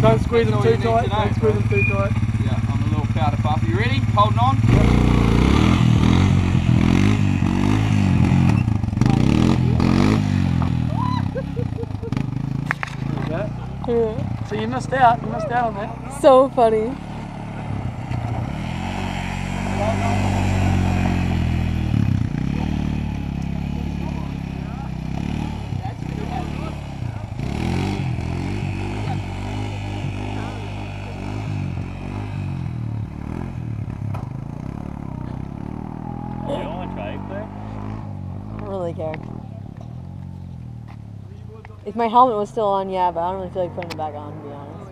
Don't squeeze them too tight. to know, Don't squeeze them too tight. Yeah, I'm a little powder puff. You ready? Holding on? There you go. So you missed out. You missed out on that. So funny. Don't want to try it? I don't really care. If my helmet was still on, yeah, but I don't really feel like putting it back on, to be honest.